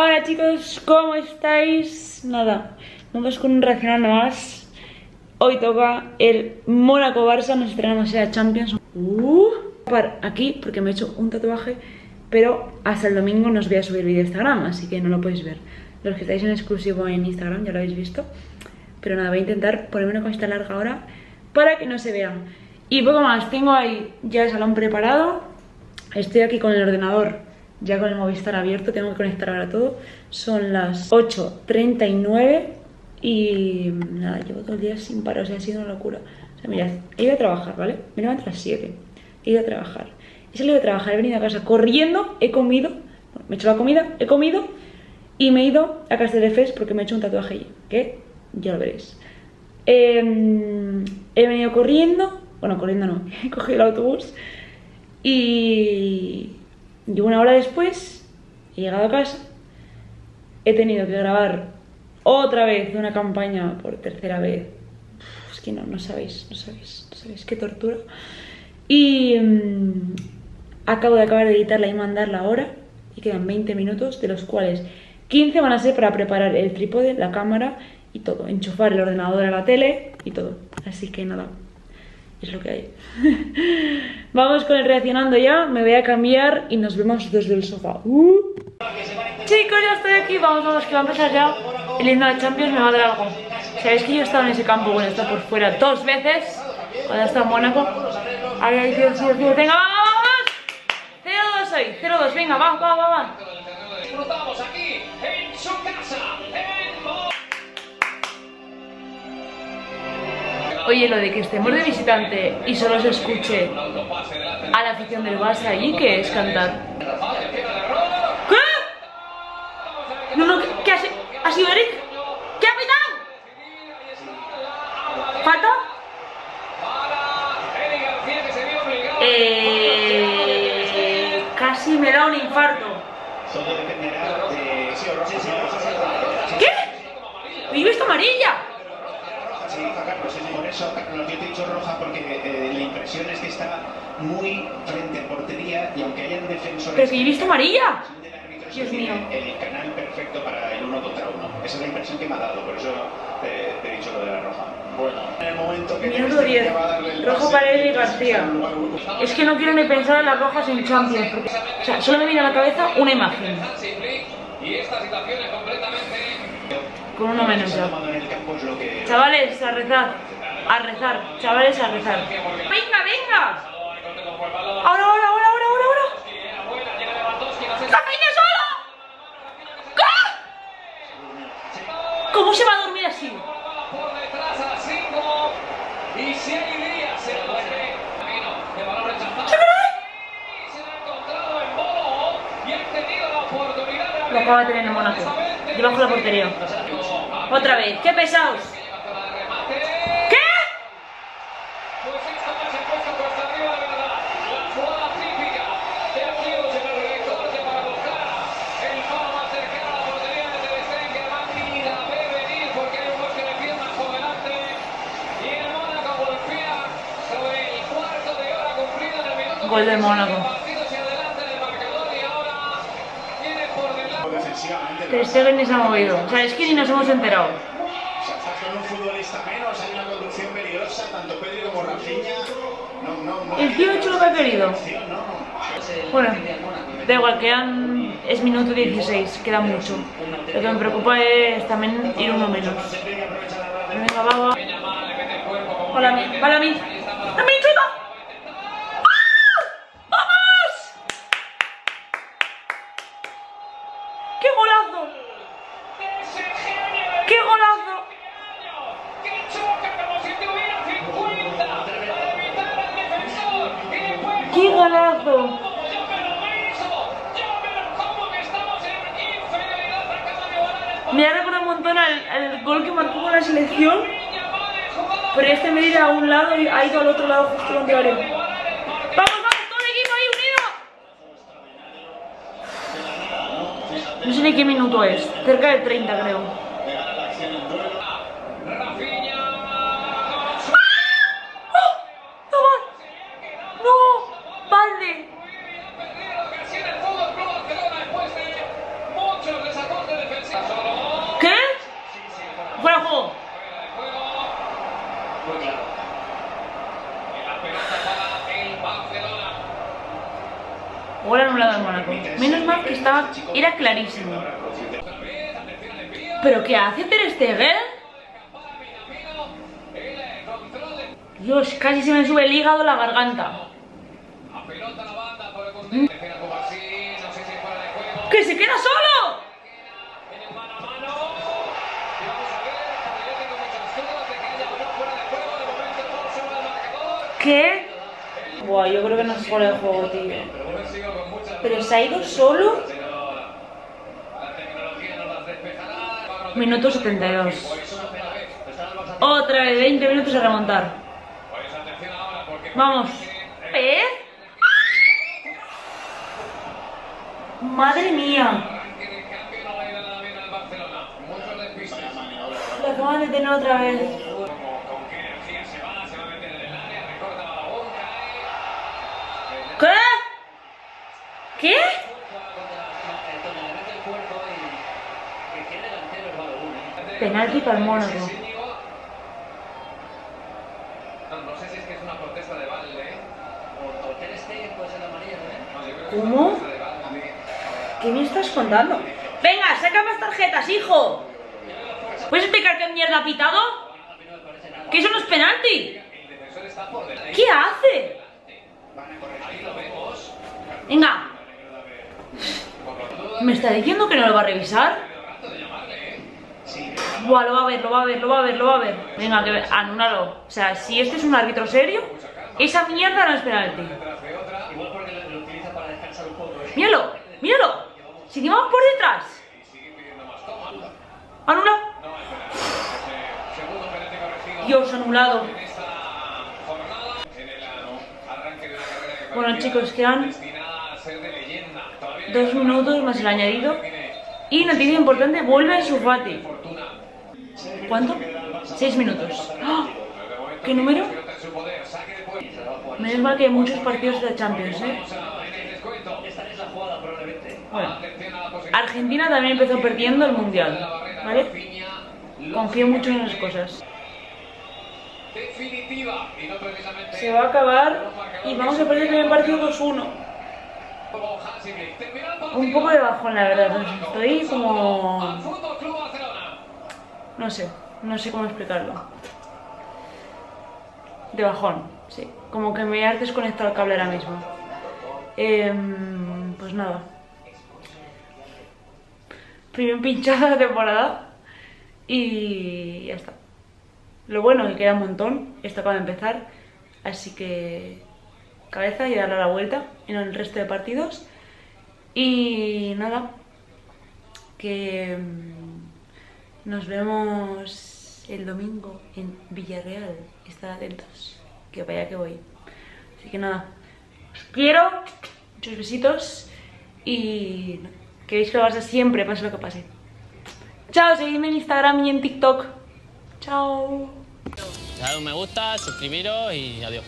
Hola chicos, ¿cómo estáis? Nada, vamos con un reaccionar más. Hoy toca el Mónaco-Barça, nos estrenamos ya Champions. Uh, aquí porque me he hecho un tatuaje, pero hasta el domingo no os voy a subir vídeo a Instagram, así que no lo podéis ver. Los que estáis en exclusivo en Instagram ya lo habéis visto. Pero nada, voy a intentar ponerme una cosita larga ahora para que no se vean. Y poco más, tengo ahí ya el salón preparado. Estoy aquí con el ordenador ya con el Movistar abierto, tengo que conectar ahora todo. Son las 8.39 y nada, llevo todo el día sin parar, o sea, ha sido una locura. O sea, mirad, he ido a trabajar, ¿vale? Me levanto a las 7, he ido a trabajar. He salido de trabajar, he venido a casa corriendo, he comido, me he hecho la comida, he comido y me he ido a Castelldefels porque me he hecho un tatuaje allí, que ya lo veréis. Em, he venido corriendo, bueno, corriendo no, he cogido el autobús y y una hora después he llegado a casa, he tenido que grabar otra vez una campaña por tercera vez. es que no, no sabéis, no sabéis, no sabéis qué tortura. Y mm, acabo de acabar de editarla y mandarla ahora y quedan 20 minutos, de los cuales 15 van a ser para preparar el trípode, la cámara y todo, enchufar el ordenador a la tele y todo. Así que nada, es lo que hay. Vamos con el reaccionando ya, me voy a cambiar y nos vemos desde el sofá. Uh. Chicos, ya estoy aquí, vamos, vamos, que va a empezar ya el himno de Champions, me va a dar algo. Sabéis que yo he estado en ese campo, bueno, he estado por fuera dos veces, cuando he estado en Mónaco. Dios, venga, vamos, vamos. 0-2 ahí, 0-2, venga, va, va, va, va. Aquí, Oye, lo de que estemos de visitante y solo se escuche a la afición del Barça allí, que es cantar. ¿Qué? No, no, ¿qué ha sido? ¿Ha sido Eric? ¿Qué ha pitado? ¿Falta? Eh, casi me da un infarto. ¿Qué? ¿He visto amarilla? Lo que te he dicho roja, porque eh, la impresión es que está muy frente a portería y aunque hayan defensores... ¡Pero que he visto amarilla! Dios mío. El canal perfecto para el uno contra uno. Esa es la impresión que me ha dado, por eso te, te he dicho lo de la roja. Bueno, en el momento que... Minuto 10. Rojo Paredes y García. Es que no quiero ni pensar en las rojas en Champions, porque... O sea, solo me viene a la cabeza una imagen. Y esta situación es completamente con uno menos ya. Chavales, a rezar. A rezar. Chavales, a rezar. ¡Venga, venga! ¡Ahora, ahora, ahora, ahora, ahora! ahora! ¿Qué? ¿Cómo se va a dormir así? Lo acaba de tener en Mónaco, debajo de la portería. Otra vez. ¡Qué pesados! Gol de Mónaco. Ter Stegen ni se ha movido. O sea, es que ni nos hemos enterado. El tío ha hecho lo que ha querido. Bueno, da igual, quedan... es minuto 16, queda mucho. Lo que me preocupa es también ir uno menos. Venga, va, va. Hola, mi. Hola, mi. ¡No me Me recordado un montón al, gol que con la selección. Pero este medida a un lado y ha ido al otro lado justo donde haré. ¡Vamos, vamos! ¡Todo el equipo ahí unido! No sé ni qué minuto es. Cerca de 30 creo. fuera de juego. Gol anulado al Mónaco. Menos mal que estaba. Era clarísimo. ¿Pero qué hace Ter Stegen? Dios, casi se me sube el hígado la garganta. Mm. ¿Que se queda solo? Buah, yo creo que no es fuera de juego, tío. Pero se ha ido solo. Minuto 72. Otra vez 20 minutos a remontar. Vamos. ¿Eh? Madre mía. La acaban de tener otra vez. Penalti para el Mónaco. No sé si es que es una protesta de Valde. O Ter Stegen puede ser amarilla, ¿eh? ¿Cómo? ¿Qué me estás contando? Venga, saca más tarjetas, hijo. ¿Puedes explicar qué mierda ha pitado? Que eso no es penalti. ¿Qué hace? Venga. ¿Me está diciendo que no lo va a revisar? Lo va a ver, lo va a ver, lo va a ver, lo va a ver. Venga, que anúlalo. O sea, si este es un árbitro serio, esa mierda no es penalti. Míralo, míralo. Si te vamos por detrás. Anula. Dios, anulado. Bueno, chicos, quedan dos minutos más el añadido. Y noticia importante, vuelve su Fati. ¿Cuánto? Seis minutos. ¡Ah! ¿Qué número? Menos mal que hay muchos partidos de Champions, ¿eh? Bueno, Argentina también empezó perdiendo el Mundial, ¿vale? Confío mucho en las cosas. Se va a acabar y vamos a perder el partido 2-1. como Hansi Flick. Terminó el partido. Un poco de bajón, la verdad. Estoy como... No sé, no sé cómo explicarlo. De bajón, sí. Como que me has desconectado el cable ahora mismo. Em, pues nada. Primer pinchazo de la temporada. Y ya está. Lo bueno es que queda un montón. Esto acaba de empezar. Así que cabeza y darle la vuelta en el resto de partidos. Y nada. Que mm, nos vemos el domingo en Villarreal. Estad atentos. Que vaya que voy. Así que nada. Os quiero. Muchos besitos. Y que veis siempre, pase lo que pase. Chao, seguidme en Instagram y en TikTok. Chao. Dale un me gusta, suscribiros y adiós.